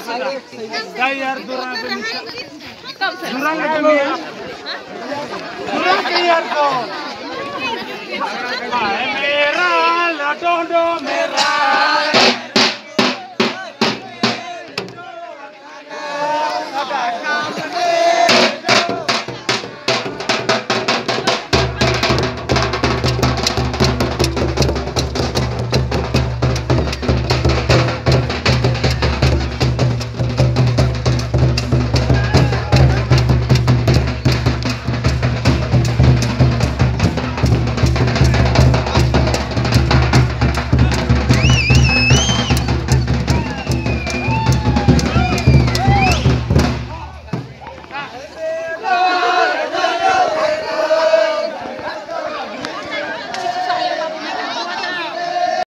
sudah. Gayar durang kau.